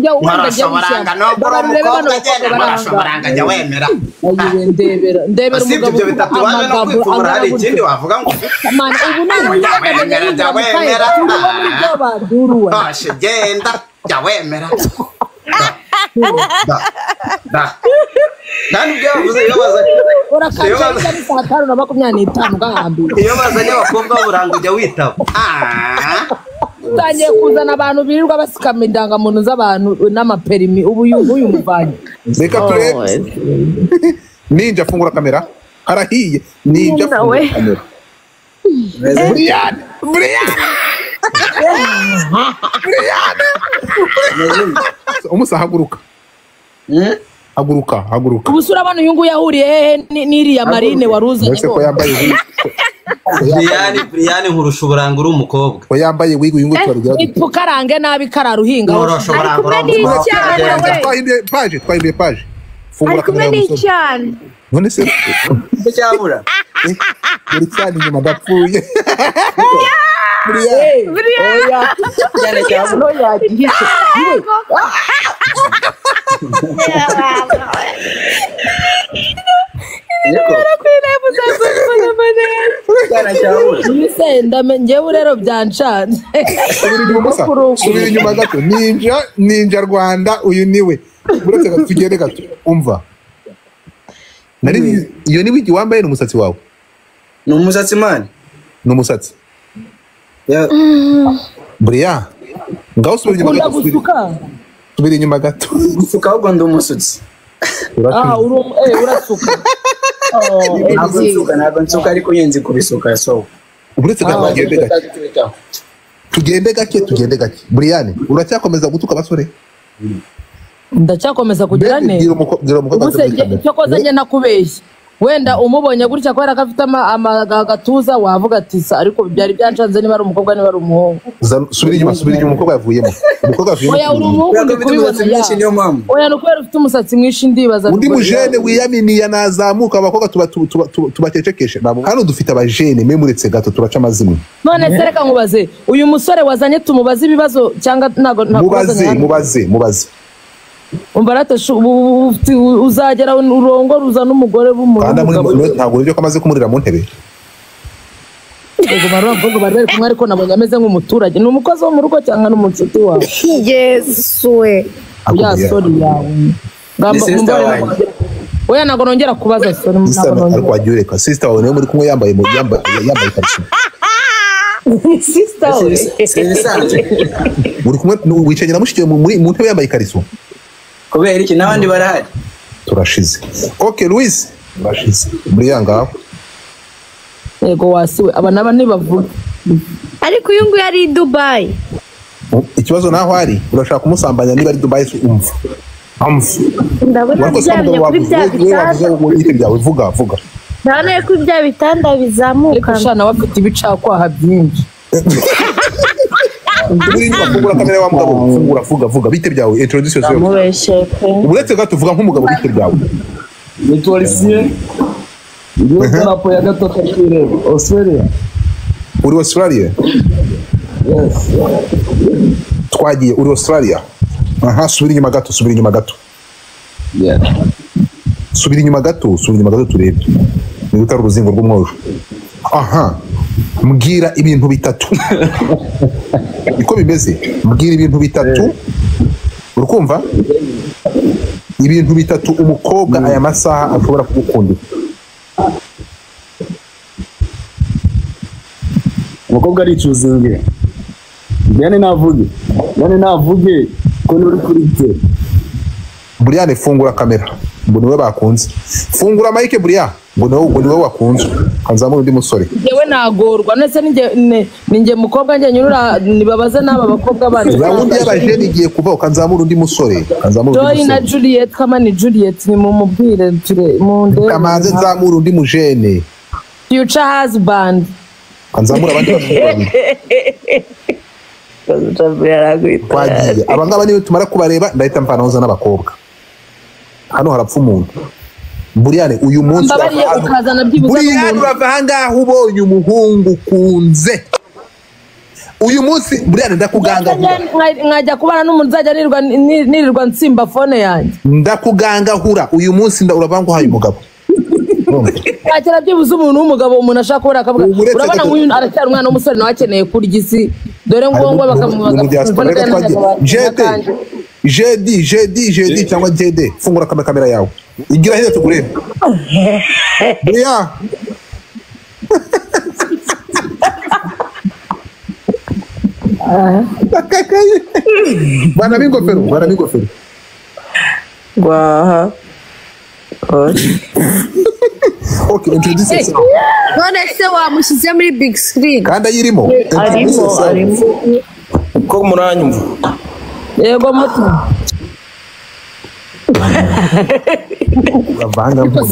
njya wenda murashoboranga gushyira barebe bano bakobwa murashoboranga jya wemera ndebera ndebera umugabo ibyo bitatu waje no kwipfubura hari ikindi wavuga ngo ufite Mana, ubu Jya wemera, jya wemera. genda jya wemera kandi ibyo bavuze iyo bazanye urakaca ni saa tanu na makumyabiri n'itanu ugahambira iyo bazanye abakobwa b'uburanga ujya witaba. Utangiye kuzana abantu birirwa basikama indangamuntu z'abantu n'amaperimi. Ubu uyu muvanye. Reka turebe. Ninja fungura kamera. Harahiye ninja Ninja fungura we. kamera. Brian! Brian! Brian! Umusa haguruka. Haguruka haguruka. Ubu se urabona uyu nguyu yahuriye hehe ni- n'iriya marine wari uzanye ko yambaye Brian nkurusha uburanga uri umukobwa. Ko yambaye wig uyu nguyu turagira ipfukarange nabi kararuhinga. Nkurusha uburanga uri kumwe umukobwa. N'icyana we. twahinduye paje twahinduye paje. Fungura ari kumwe kamera y'umusore n'icyana none se? Icyo cyabura buri cyane inyuma adapfuye Brian! Oya! Cyane cyabura no yagihishe njyewe rero byancanze subira inyuma gato. Ninja ninja rwanda uyu ni we uretse gato tugende gato. Umva. Nari iyo ni wigi wambaye ni umusatsi wawe? Ni umusatsi mani ni umusatsi. Ya- Brian ngaho subira inyuma gato subira- inyuma gato. Gusuka ahubwo ndi umusutsi. Ah eh, urasuka. Ntabwo eh, nsuka ntabwo nsuka ariko yenzi kubisuka so. Uretse gato tugende gake. Tugende gake tugende gake. Brian uracyakomeza gutuka abasore? Ndacyakomeza kugira ne Bwira umuko- bwira umukobwa ubuse ati muri kamera. cyo koza njye nakubeshye. Wenda umubonye gutya kubera ko afite agatuza wavuga ati sa ariko byari byanshanze niba ari umukobwa niba ari umuhungu. Subira inyuma subira inyuma umukobwa yavuyemo. Umukobwa oya uri yavuyemo umuhungu kubera ko ndi kubibona umusatsi mwinshi ya niyo mpamvu. Oya ni ukubera ufite umusatsi mwinshi ndibaza undi mujene wiyaminiye nazamuka abakobwa tuba- tuba- tuba- tuba- tubacecekeshe Nabo- hano dufite abajene mwe muretse gato turaca amazimwe none se reka nkubaze uyu musore wazanye tumubaze ibibazo cyangwa ntabwo ntabwo mubaze mubaze mubaze. Ubu- uzagera kandi amwe w'umugabo. ntabwo ni byo ko amaze kumurira mu ntebe. Yego bari abakobwa bari bari kumwe ariko nabonye ameze nk'umuturage. Ni umukozi wo mu rugo cyangwa ni umunshuti wawe yesu we ya. Sori yawe oya ntabwo nongera kubaza sori Sister ntabwo ariko nongera. wagiye ureka. Sisita wawe ni we muri kumwe yambaye mu- yambaye yambaye ikariso sisita we si ibisanzwe muri kumwe wicaranye na mushiki wawe mu ntebe yambaye ikariso. Kubera iki? N'abandi barahari. Turashize. Ok louise turashize. Buriya ngaho? Yego wasiwe aba naba ntibavuga. Ariko uyu nguyu ari i dubayi ikibazo naho ari urashaka kumusambanya niba ari dubayi se umva? Ndabona umugabo kuri bya bitanda. ngo yite byawe. Vuga vuga. Ndabona ko bya bitanda ariko bizamuka shana we afite ibicakwaha byinshi. fungura vuga vuga bite byawe introduce yourself uretse gato vuga nk'umugabo bite byawe ni polisiye iriho darapo ya gato twireba australia. Uri australia? Yes. Twagiye uri australia? Aha subira inyuma gato subira inyuma gato yeah. Subira inyuma gato subira inyuma gato turebe ni utari uruzingo rw'umwojo aha mbwira ibintu bitatu. Niko bimeze? Mbwira ibintu bitatu. Uri kumva ibintu bitatu umukobwa aya masaha ashobora kugukundira umukobwa aricuzinge. Yani navuge. Yani navuge ko uri kuri te. Buriyane fungura kamera. Ngo ni we bakunze. Fungura mike buriya ngo ni we ngo kanzamura undi musore. Njyewe nagorwa ndetse ninjye mukobwa njye nyurura nibabaze n'aba bakobwa bandi gahunda y'abajeni igiye kuvaho kanzamura undi musore. Joyi na juliet kama ni juliet ni mumubwire ture mu ndebe kamaze nzamura undi mujene. Future husband. Kanzamura abandi basore babiri aba ngaba niyo tumara kubareba ndahita mvanahoza n'abakobwa. Hano harapfa umuntu. Buriyane uyu munsi urava buriyane urava ahangaha ubonye umuhungu ukunze. Uyu munsi Brian ndakugangahura nkajya kubana n'umuntu uzajya nirirwa ni- nirirwa nsimba fone yanjye. Ndakugangahura uyu munsi nda- urava nguhaye umugabo. Yakira byibuze umuntu w'umugabo umuntu ashaka kubona akavuga urabona nk'uyu aracyari umwana w'umusore nawe akeneye kurya isi. Dore ngombwa jede. jedi jedi jedi cyangwa jede. Fungura kame- kamera yawe. Igira heza tugurebe Brian bana b'ingofero bana b'ingofero Gwaha. okay introduce yourself. None se wamushyize muri big screen. Kandi ayirimo Arimo, arimo. ko muranyumva. Yego se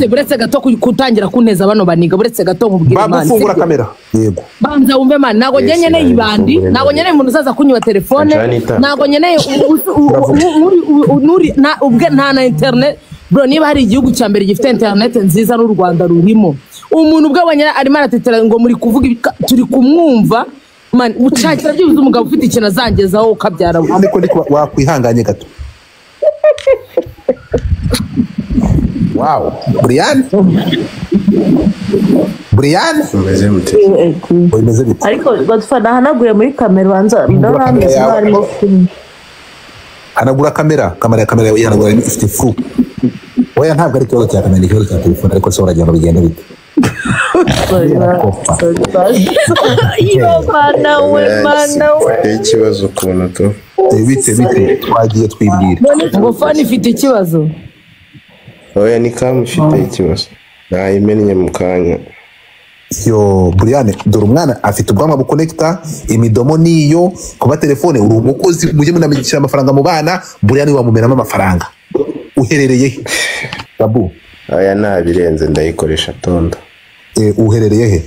buretse gato ku- kutangira kunteza bano baniga buretse gato nkubwira imana. fungura sibyo? kamera. Yego. Banza wumve mani ntabwo njye Yes, nkeneye nari ibandi. ntabwo nkeneye umuntu uzaza kunywa telefone. Ntabwo nkeneye u- u- u- u- u- u- nuri- na- ubwe nta na interineti bro niba hari igihugu cya mbere gifite interineti nziza n'u rwanda rurimo umuntu ubwe wenyine arimo aratetera ngo muri kuvuga turi kumwumva mani ushakira byibuze umugabo ufite ikintu azangezaho ukabyara. Ariko wakwihanganye gato. Wow. Brian? Brian? Bimeze bite ariko godfa nahanaguye muri kamera ubanza ndabona hameze yawe. nk'aharimo filime hanagura kamera. Kamera kamera yawe ihanagura ifite fu oya ntabwo ari ikibazo cya kamera ni ikibazo cya telefone ariko se uragenda bigenda bite? Ikibazo ukuntu tu. Bite bite. Twagiye twibwira. Ngo fone ifite ikibazo. Oya ni kamu ifite ikibazo nayimennye mu kanya yo Brian dore umwana afite ubwanwa bukonekita imidomo niyo kuba telefone uri umukozi mujye munamenyesha amafaranga mu bana Brian wamumeramo amafaranga. Uherereye he? Babu. Oya ntabirenze ndayikoresha tonda eh, uherereye he?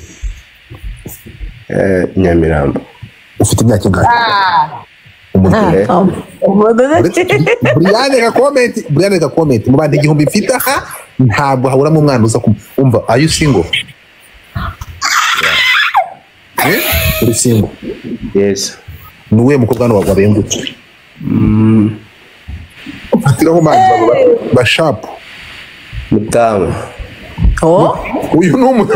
Eh, nyamirambo. Ufite imyaka ingahe? Umuryango Eh, Brian reka comment Brian reka comment mu bantu igihumbi mfite aha ntabwo haburamo umwana uza kumva are you single. Eh uri single. Yes. Ni uwuhe mukobwa hano wabengutse fatiraho manzi baba bashapu mutamu oh. Uyu ni umu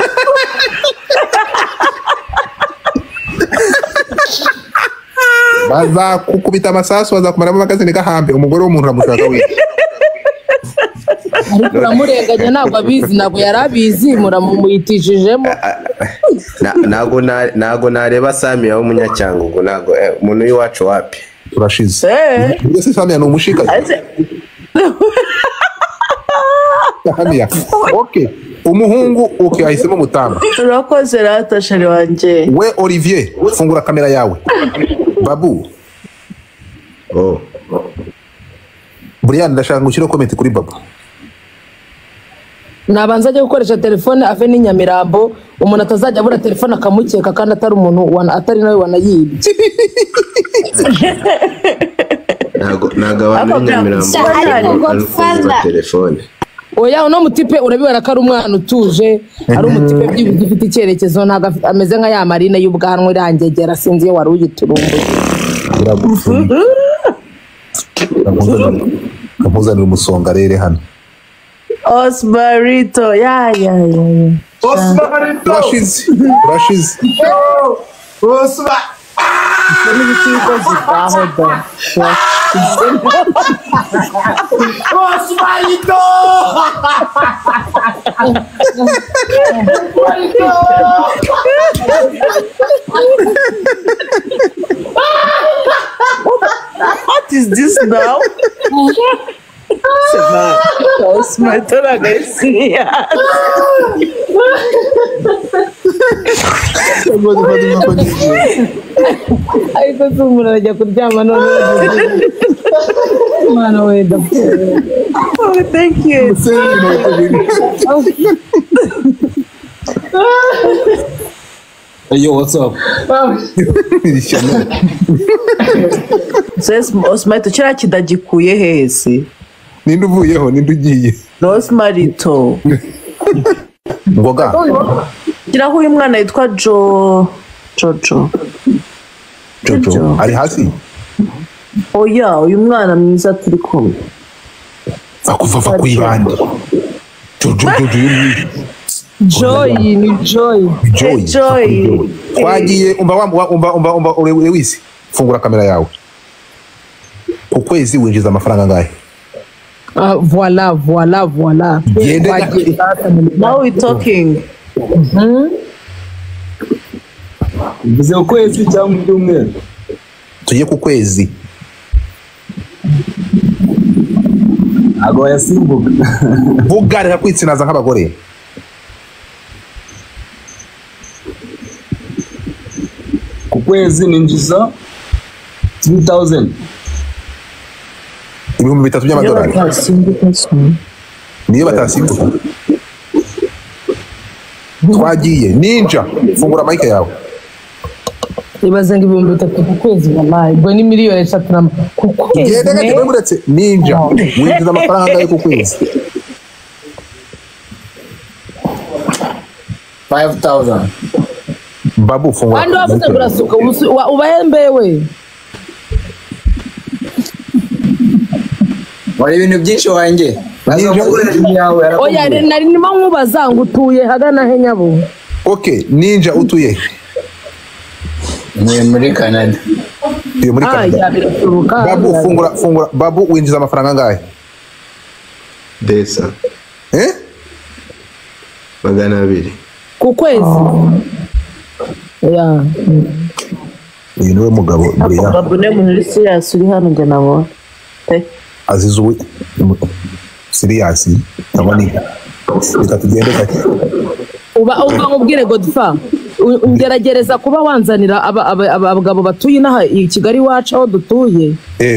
bazakukubita amasasu bazakumaramo magazine gahambe. Umugore w'umuntu uramushaka wiki ariko uramurenganya ntabwo abizi ntabwo yari abizi muramumuyitishijemo Na- ntago na- ntago nareba samiya w'umunyacyangugu ntago eh, umuntu w'iwacu wapi? Turashize eh. Ubwo se samiya ni umushikazi? Samiya ok. Umuhungu ok ahisemo mutamba urakoze rata shari wanjye. We olivier fungura kamera yawe. Babu. Oh. Brian ndashaka ngo ushyire komenti kuri babu. Nabanza ajya gukoresha telefone ave n'inyamirambo umuntu atazajya abura telefone akamukeka kandi atari umuntu wana- atari nawe wanayibye. Ntago abantu b'inyamirambo kumva telefone. Oya uno mutipe urabibona ko ari umwana utuje ari umutipe byibuze ufite icyerekezo ntabwo ameze nka ya marine y'ubwanwa irangegera sinzi iyo wari uyiturumbuye. Kamuzanira umusonga rere hano. Osmarito ya ya ya ya. Turashize turashize Ele tinha cogitado da What is this now? Você vai, os mães toda agressiva. Ariko si umuntu arajya kuryama none umwana we ndapfuye oh thank you. Yo, what's up? Sesi osmarito kiriya kidagikuye hese ninde uvuyeho ninde ugiye ni osmarito ngoga shyiraho uyu mwana yitwa jo jojo. Jojo. Ari hasi? Oya uyu mwana mwiza turi kumwe. Akuva ava ku ibandi jojo jojo y'umwiza joy ni joy. Joy. Joy. twagiye umva umva umva umva ure- wisi fungura kamera yawe. Ku kwezi winjiza amafaranga angahe? Ah, voila voila voila miryango. now we talking. Bivuze ukwezi cyangwa mu byumweru? Tujye ku kwezi. Ntabwo wayasimbuka. Vuga reka kwitsinaza nk'abagore. Ku kwezi ninjiza 3000 ibihumbi bitatu by'amadolari. Niyo batasimbuka. Twagiye. Ninja fungura mayike yawe. Ibaze ngo ibihumbi bitatu ku kwezi wallahi. Ubwo ni miliyoni eshatu na ku kwezi genda gake uretse ninja winjiza amafaranga angahe ku kwezi. 5000 babu fungura kandi wavuze ngo urasuka wa- ubahembewe wari ibintu byinshi wanjye. Oya nari nimo nkubaza ngo utuye hagana he nyabo? Ok ninja utuye muri canada. Utuye muri ah canada. babu fungura fungura babu winjiza amafaranga angahe? Desa. Eh magana abiri. Ku kwezi. Uyu ni we mugabo buriya babone muntu uri serious uri hano njye nabona azize uwe siriyasi ni reka tugende gake uba nkubwire godfa u- ngeragereza kuba wanzanira aba- aba- aba- abagabo batuye inaha i kigali iwacu aho dutuye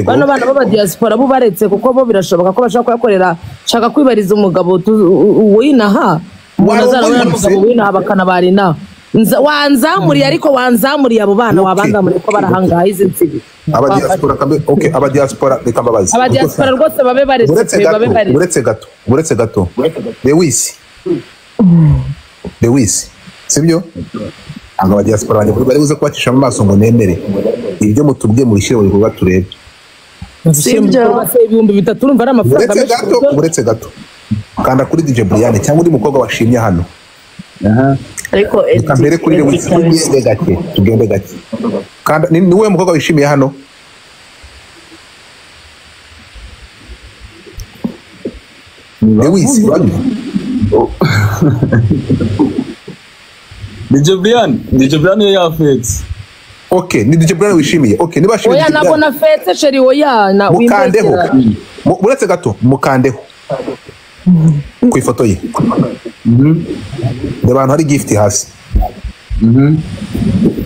bano bana b'abadiyasipora bo baretse kuko bo birashoboka ko bashaka kuyakorera shaka kwibariza umugabo w'inaha umuntu azana n'umugabo w'inaha bakanabara inaha wanzamuriye ariko wanzamuriye abo bana Okay. wabangamuriye ko barahangaha izi nsibi abadiyasipora kambe ok abadiyasipora reka mbabazi abadiyasipora rwose babe baretse uretse gato uretse gato uretse gato. Lewisi lewisi sibyo? Ntabwo abadiyasipora banjye bari buze kubacisha mu maso ngo nemere. Ibyo mutubwiye mubishyire mu bikorwa turebe. Ibihumbi bitatu urumva ari amafaranga uretse gato uretse gato. Kanda kuri dj brian cyangwa undi mukobwa washimye hano. Ariko reka mbere kuri tugende gake tugende gake. Kanda ni ni wowe mukobwa wishimiye hano? Uranywa DJ Brian DJ Brian yo yafetse ok ni dj brian wishimiye. Ok niba washimiye oya nabona fetse sheri oya na mukandeho. wimbesera. Mu- uretse gato mukandeho. Ku ifoto ye. Reba ahantu hari gift hasi.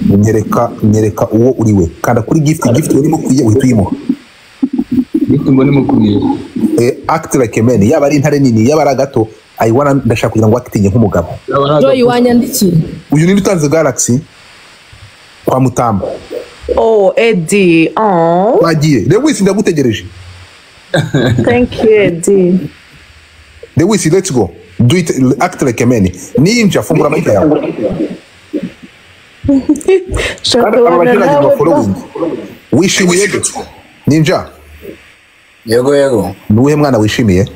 Nyereka nyereka uwo uri we. Kanda kuri gift. Gift urimo kuye uhita uyimuha gifite ngo nimukuriye. Eh, act like a man. Yaba ari intare nini yaba ari agato ayiwana ndashaka kugira ngo actinge nk'umugabo. Joyi wanyandikiye uyu ni utanze galaxy. Kwa mutamba. Oh eddie. Oh twagiye lewis ndagutegereje. Thank you eddie. Lewis let's go. Do it act like a man. Ninja fungura amahita yawe shaka kandi aba ubona bagerageza nawe following wishimiye ninja. Yego yego. Ni uwuhe mwana wishimiye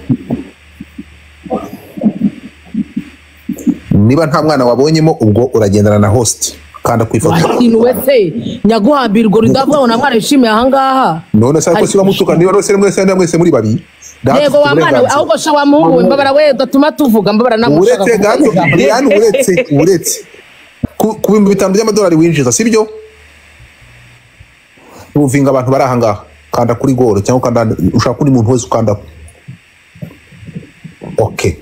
niba nta mwana wabonyemo ubwo uragendana na host. Kanda ku ifoto. Ikintu wese. Nyaguhambirwa rudavuga ngo namwana yishimiye ahangaha. None se ariko si bamutuka niba rwose mwese mwese muri babiri yego wa mwana we ahubwo sha wa muhungu we mbabara we udatuma tuvuga mbabara namushaka uretse gato Brian uretse uretse. Ku bihumbi bitanu by'amadolari winjiza sibyo? Uvinga abantu bari ahangaha kanda kuri goro cyangwa ukanda ushaka undi muntu wese ukandaho ok.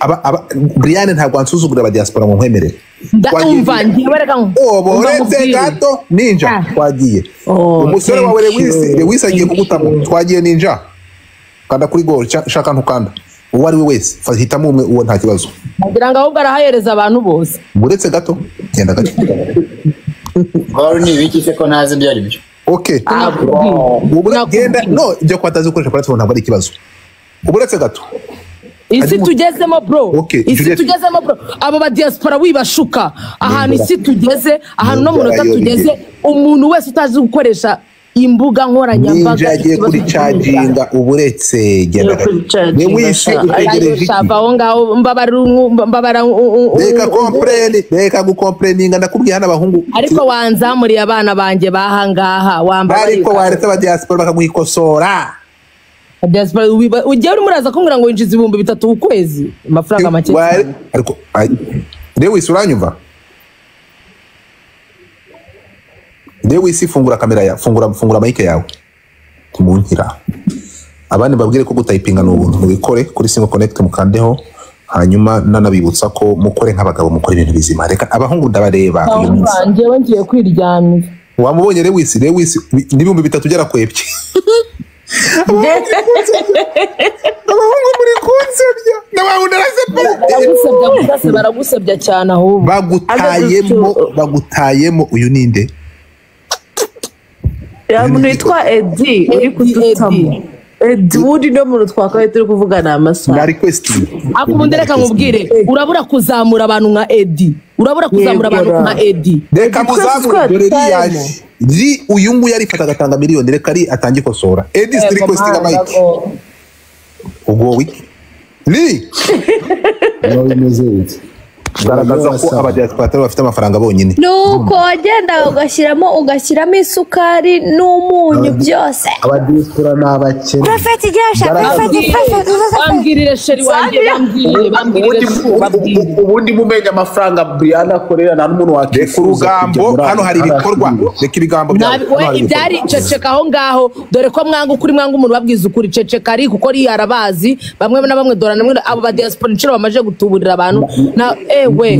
Aba aba Brian ntabwo ansuzugurira aba diaspora ngo nkwemerere. Ndumva ngiye reka obo uretse gato ninja. Ah. twagiye. Oh, umusore wawe lewis lewis agiye kugutamo. Twagiye ninja. Kanda kuri goro shaka ntukanda uwo ari we wese hitamo umwe uwo nta kibazo. Ngira ngo ahubwo arahahereza abantu bose. Uretse gato genda gake wari ni ibiki se ko ntazi ibyo ari byo? Ok. Nakubwiye. ubu Nakubwiye. genda no ibyo ko batazi gukoresha platform ntabwo ari ikibazo. Uretse gato. Isi tugezemo bro. Isi tugezemo bro. Abo ba diaspora wibashuka. Ahantu isi tugeze ahantu no mu yo tugeze umuntu wese utazi gukoresha imbuga nkoranyambaga ninja agiye ikibazo kuri caginga uba uretse ni sha. utegereje iki? Aho ngaho mbabara reka kompreni reka gukompreninga ndakubwiye hano abahungu. Ariko wanzamuriye abana banjye bahangaha wambara ariko waretse abadiaspora bakaguhikosora diaspora wiba- ujya urimo uraza kumbwira ngo winjiza ibihumbi bitatu ku kwezi? Amafaranga make cyane. lewis uranyumva? Lewis fungura kamera ya fungura fungura mike yawe. Tumunkira abandi babwire ko gutayipinga ni ubuntu. Mubikore kuri single connect mukandeho hanyuma nanabibutsa ko mukore nk'abagabo mukora ibintu bizima. Reka abahungu ndabareba uyu munsi. njyewe ngiye kwiryamira. Wamubonye lewis lewis n'ibihumbi bitatu byarakwebye abahungu muri kunsebya. Baragusebya cyane ahubwo. Bagutayemo bagutayemo. Uyu ninde ya muntu witwa edi uri kudutamo. Edi ubundi niyo muntu twakabaye turi kuvugana amasaha. Na ariko ubundi reka nkubwire urabura kuzamura abantu nka edi. Urabura kuzamura abantu nka edi. Reka muzamure. dore riyaje ri uyu nguyu arifata agatanga miliyoni. Reka ari atange ikosora. Edi sitiri request ga mike. ubwo wiki ri nawe bimeze garagaza ko abadiaspora bafite amafaranga bonyine. Nuko wagendaga ugashyiramo ugashyiramo isukari n'umunyu byose. abadiaspora ni abakene. Profeti igesha profeti bambwirire sheri wanjye bambwirire bambwirire ubundi mumenya amafaranga brian akorera nta n'umuntu wakwifuza urugambo hano hari ibikorwa. Reka ibigambo byawe. Ibyari ceceka aho ngaho. Dore ko mwanga ukuri mwanga umuntu babwiza ukuri. Ceceka ari kuko ari arabazi bamwe na bamwe dore namwe abo ba diaspora inshuro bamaze gutuburira abantu. Na ewe Ni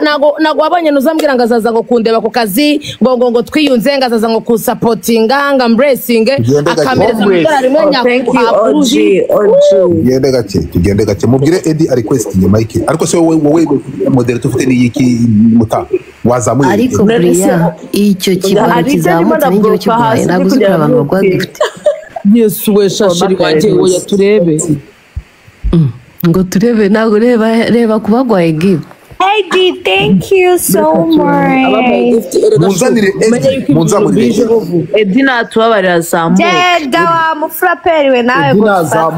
ntabwo wabonye ntuzambwira ngo azaza ngo kundeba ku kazi ngo ngo ngo twiyunze ngo azaza ngo kusapotinga ngo gake. akamereza amadolari rimwe Oh, thank you nyakuha og og tugende gake tugende gake mubwire edi ari request inyuma y'iki ariko se wowe wowe modere tufite n'iyiki muta? Wazamuye ariko buriya icyo ndimo kizamutse ndabwuka kiguhaye hasi ntabwo uzi kureba abantu ngo baguha ntuke. gifuti yesu we shashiri Oh, wanjye Macarena. Ngo turebe ntabwo reba reba ku bagwaye gifu Heidi thank you so much. Munzanire edi. Munzamurire edi natubabarira zamuka genda wa mufuraperi we nawe gusa